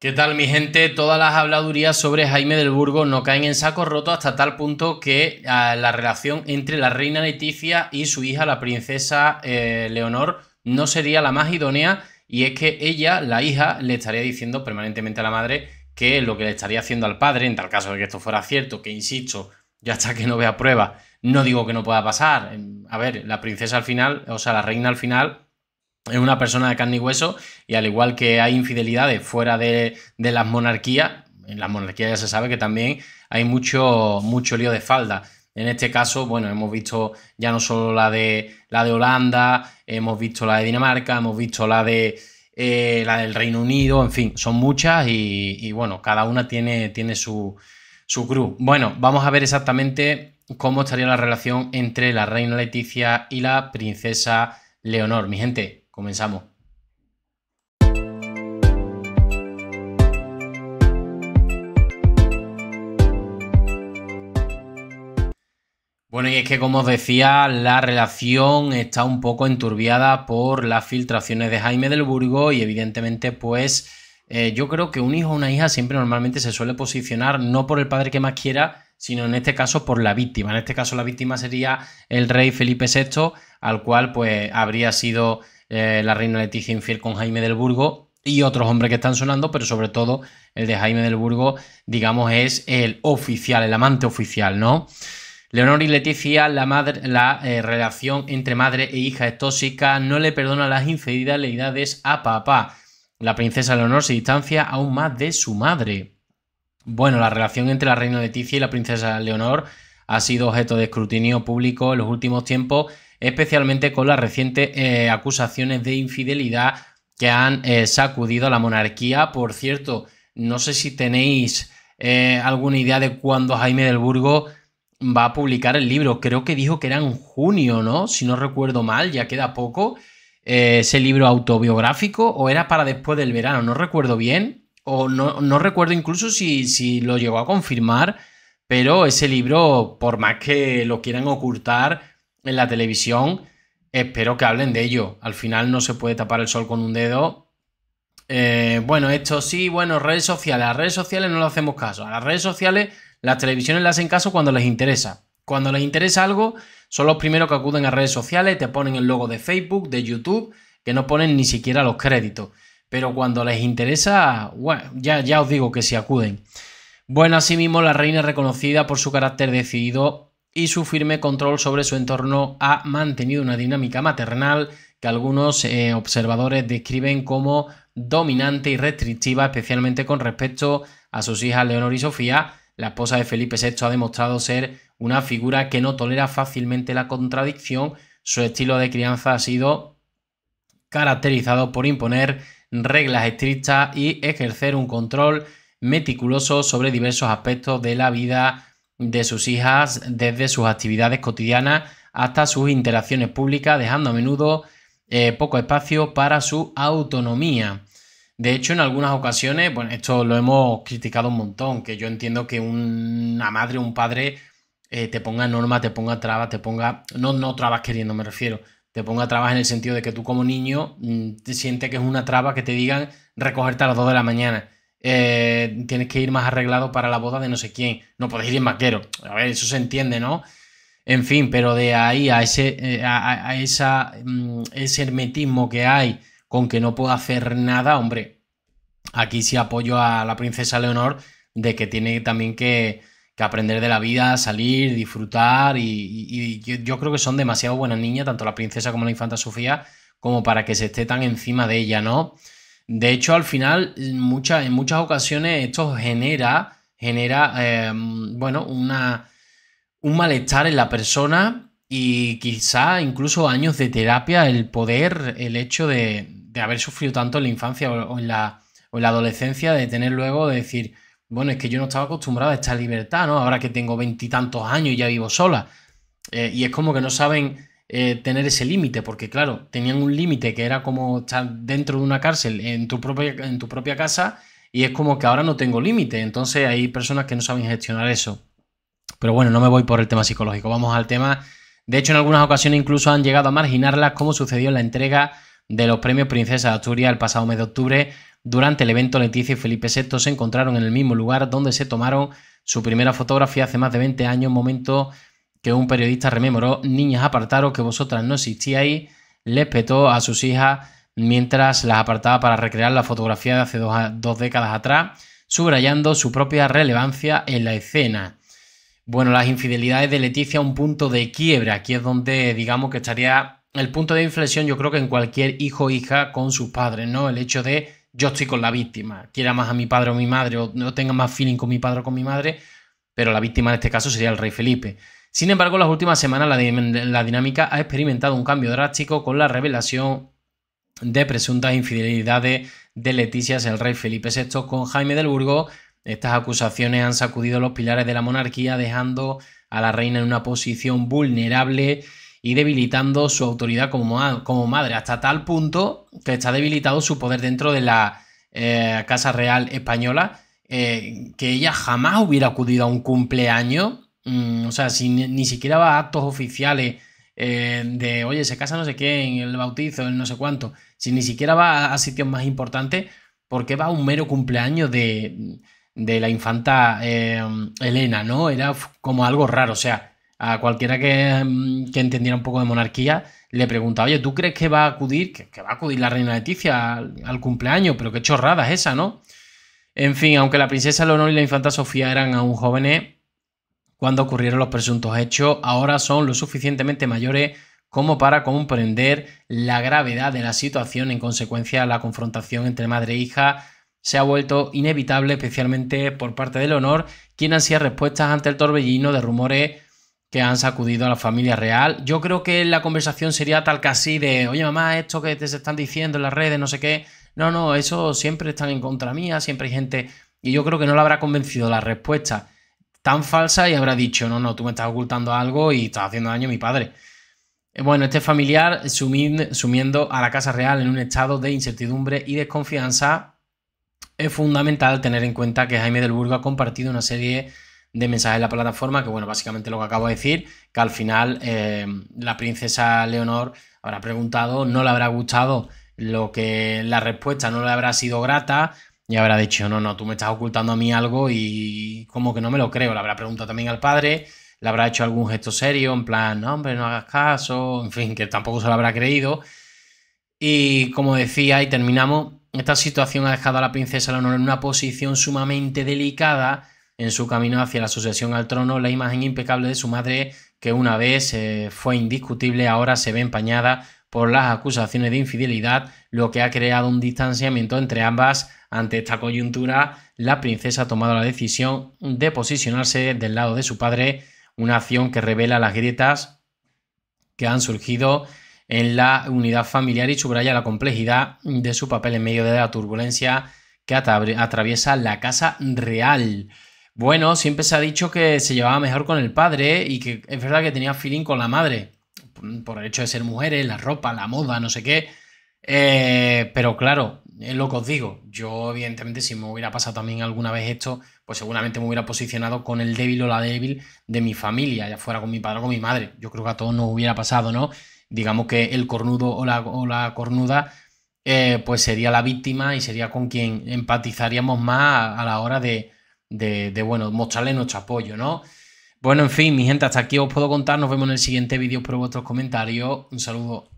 ¿Qué tal mi gente? Todas las habladurías sobre Jaime del Burgo no caen en saco roto hasta tal punto que ah, la relación entre la reina Leticia y su hija, la princesa eh, Leonor, no sería la más idónea y es que ella, la hija, le estaría diciendo permanentemente a la madre que lo que le estaría haciendo al padre, en tal caso de que esto fuera cierto, que insisto, ya hasta que no vea pruebas, no digo que no pueda pasar. A ver, la princesa al final, o sea, la reina al final es una persona de carne y hueso y al igual que hay infidelidades fuera de, las monarquías, en las monarquías ya se sabe que también hay mucho, mucho lío de falda. En este caso, bueno, hemos visto ya no solo la de, la de Holanda, hemos visto la de Dinamarca, hemos visto la de eh, la del Reino Unido, en fin, son muchas y, bueno, cada una tiene, tiene su, su cruz. Bueno, vamos a ver exactamente cómo estaría la relación entre la reina Leticia y la princesa Leonor. Mi gente, Comenzamos. Bueno, y es que como os decía, la relación está un poco enturbiada por las filtraciones de Jaime del Burgo y evidentemente pues eh, yo creo que un hijo o una hija siempre normalmente se suele posicionar no por el padre que más quiera, sino en este caso por la víctima. En este caso la víctima sería el rey Felipe VI, al cual pues habría sido eh, la reina Leticia infiel con Jaime del Burgo y otros hombres que están sonando, pero sobre todo el de Jaime del Burgo, digamos, es el oficial, el amante oficial, ¿no? Leonor y Leticia, la, madre, la eh, relación entre madre e hija es tóxica, no le perdona las infidelidades a papá. La princesa Leonor se distancia aún más de su madre. Bueno, la relación entre la reina Leticia y la princesa Leonor ha sido objeto de escrutinio público en los últimos tiempos especialmente con las recientes eh, acusaciones de infidelidad que han eh, sacudido a la monarquía. Por cierto, no sé si tenéis eh, alguna idea de cuándo Jaime del Burgo va a publicar el libro. Creo que dijo que era en junio, ¿no? Si no recuerdo mal, ya queda poco. ese libro autobiográfico o era para después del verano, no recuerdo bien. O no, no recuerdo incluso si, si lo llegó a confirmar, pero ese libro, por más que lo quieran ocultar, en la televisión, espero que hablen de ello. Al final no se puede tapar el sol con un dedo. Eh, bueno, esto sí, bueno, redes sociales. A las redes sociales no le hacemos caso. A las redes sociales, las televisiones le hacen caso cuando les interesa. Cuando les interesa algo, son los primeros que acuden a redes sociales, te ponen el logo de Facebook, de YouTube, que no ponen ni siquiera los créditos. Pero cuando les interesa, ya, ya os digo que si acuden. Bueno, asimismo, la reina es reconocida por su carácter decidido y su firme control sobre su entorno ha mantenido una dinámica maternal que algunos eh, observadores describen como dominante y restrictiva, especialmente con respecto a sus hijas Leonor y Sofía. La esposa de Felipe VI ha demostrado ser una figura que no tolera fácilmente la contradicción. Su estilo de crianza ha sido caracterizado por imponer reglas estrictas y ejercer un control meticuloso sobre diversos aspectos de la vida de sus hijas desde sus actividades cotidianas hasta sus interacciones públicas, dejando a menudo eh, poco espacio para su autonomía. De hecho, en algunas ocasiones, bueno, esto lo hemos criticado un montón, que yo entiendo que una madre o un padre eh, te ponga normas, te ponga trabas, te ponga, no, no trabas queriendo, me refiero, te ponga trabas en el sentido de que tú como niño mm, te sientes que es una traba que te digan recogerte a las 2 de la mañana. Eh, tienes que ir más arreglado para la boda de no sé quién. No podéis ir en vaquero. A ver, eso se entiende, ¿no? En fin, pero de ahí a ese, eh, a, esa, mm, ese hermetismo que hay con que no puedo hacer nada, hombre, aquí sí apoyo a la princesa Leonor de que tiene también que, aprender de la vida, salir, disfrutar y, yo, creo que son demasiado buenas niñas, tanto la princesa como la infanta Sofía, como para que se esté tan encima de ella, ¿no? De hecho, al final, en muchas ocasiones esto genera, genera em, bueno, una, un malestar en la persona y quizá incluso años de terapia, el poder, el hecho de, haber sufrido tanto en la infancia o en la, en la adolescencia, de tener luego de decir, bueno, es que yo no estaba acostumbrado a esta libertad, ¿no? Ahora que tengo veintitantos años y ya vivo sola. Eh, y es como que no saben eh, tener ese límite, porque claro, tenían un límite que era como estar dentro de una cárcel en tu propia, en tu propia casa y es como que ahora no tengo límite, entonces hay personas que no saben gestionar eso. Pero bueno, no me voy por el tema psicológico, vamos al tema. De hecho, en algunas ocasiones incluso han llegado a marginarlas, como sucedió en la entrega de los premios Princesa de Asturias el pasado mes de octubre, Durante el evento, Leticia y Felipe VI se encontraron en el mismo lugar donde se tomaron su primera fotografía hace más de 20 años, momento que un periodista rememoró, niñas apartaron que vosotras no existíais, les petó a sus hijas mientras las apartaba para recrear la fotografía de hace dos, décadas atrás, subrayando su propia relevancia en la escena. Bueno, las infidelidades de Leticia, un punto de quiebra. Aquí es donde digamos que estaría el punto de inflexión, yo creo que en cualquier hijo o hija con sus padres, ¿no? El hecho de yo estoy con la víctima, quiera más a mi padre o mi madre, o no tenga más feeling con mi padre o con mi madre, pero la víctima en este caso sería el rey Felipe. Sin embargo, en las últimas semanas la, dinámica ha experimentado un cambio drástico con la revelación de presuntas infidelidades de Leticia, el rey Felipe VI, con Jaime del Burgo. Estas acusaciones han sacudido los pilares de la monarquía, dejando a la reina en una posición vulnerable y debilitando su autoridad como, madre, hasta tal punto que está debilitado su poder dentro de la eh, Casa Real Española, eh, que ella jamás hubiera acudido a un cumpleaños, mm, o sea, si ni, siquiera va a actos oficiales eh, de, oye, se casa no sé qué, en el bautizo, en no sé cuánto, si ni siquiera va a, sitios más importantes, ¿por qué va a un mero cumpleaños de, de la infanta Elena, no? Era como algo raro, o sea, a cualquiera mm, que, entendiera un poco de monarquía, le pregunta, oye, ¿tú crees que va a acudir, que, va a acudir la reina Leticia al, cumpleaños? Pero qué chorrada es esa, ¿no? En fin, aunque la princesa Leonor y la infanta Sofía eran aún jóvenes cuando ocurrieron los presuntos hechos, ahora son lo suficientemente mayores como para comprender la gravedad de la situación. En consecuencia, la confrontación entre madre e hija se ha vuelto inevitable, especialmente por parte de Leonor, quien ansía respuestas ante el torbellino de rumores que han sacudido a la familia real. Yo creo que la conversación sería tal casi de, oye mamá, esto que te están diciendo en las redes, no sé qué. No, no, eso siempre están en contra mía, siempre hay gente... Y yo creo que no le habrá convencido la respuesta tan falsa y habrá dicho, no, no, tú me estás ocultando algo y estás haciendo daño a mi padre. Eh, bueno, este familiar sumiendo a la Casa Real en un estado de incertidumbre y desconfianza, es fundamental tener en cuenta que Jaime del Burgo ha compartido una serie de mensajes en la plataforma, que bueno, básicamente lo que acabo de decir, que al final eh, la princesa Leonor habrá preguntado, no le habrá gustado lo que la respuesta no le habrá sido grata y habrá dicho, no, no, tú me estás ocultando a mí algo y como que no me lo creo. Le habrá preguntado también al padre, le habrá hecho algún gesto serio, en plan, no, hombre, no hagas caso, en fin, que tampoco se lo habrá creído. Y como decía, y terminamos, esta situación ha dejado a la princesa Leonor en una posición sumamente delicada en su camino hacia la sucesión al trono, la imagen impecable de su madre, que una vez eh, fue indiscutible, ahora se ve empañada por las acusaciones de infidelidad, lo que ha creado un distanciamiento entre ambas. Ante esta coyuntura, la princesa ha tomado la decisión de posicionarse del lado de su padre, una acción que revela las grietas que han surgido en la unidad familiar y subraya la complejidad de su papel en medio de la turbulencia que atraviesa la casa real. Bueno, siempre se ha dicho que se llevaba mejor con el padre y que es verdad que tenía feeling con la madre, por el hecho de ser mujeres, la ropa, la moda, no sé qué. Eh, pero claro, es lo que os digo. Yo, evidentemente, si me hubiera pasado también alguna vez esto, pues seguramente me hubiera posicionado con el débil o la débil de mi familia, ya fuera con mi padre o con mi madre. Yo creo que a todos nos hubiera pasado, ¿no? Digamos que el cornudo o la, la cornuda, eh, pues sería la víctima y sería con quien empatizaríamos más a la hora de de, bueno, mostrarle nuestro apoyo, ¿no? Bueno, en fin, mi gente, hasta aquí os puedo contar. Nos vemos en el siguiente vídeo por vuestros comentarios. Un saludo.